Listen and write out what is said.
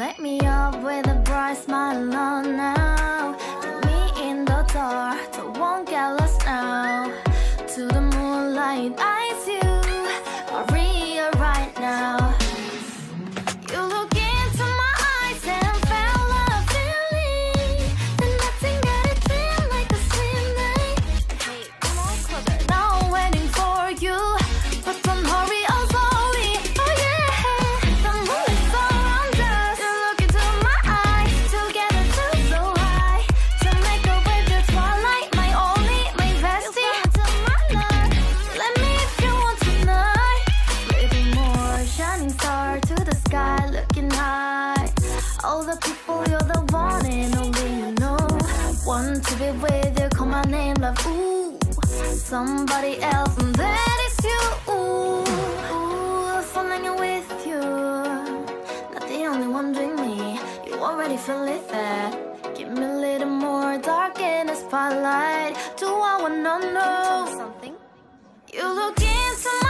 Light me up with a bright smile on now. Take me in the dark, don't get lost now. To the moonlight, I to be with you. Call my name, love. Ooh, somebody else, and that is you. Ooh, ooh falling with you. Not the only one doing me. You already feel it there. Give me a little more dark in the spotlight. Do I wanna know something? You look into my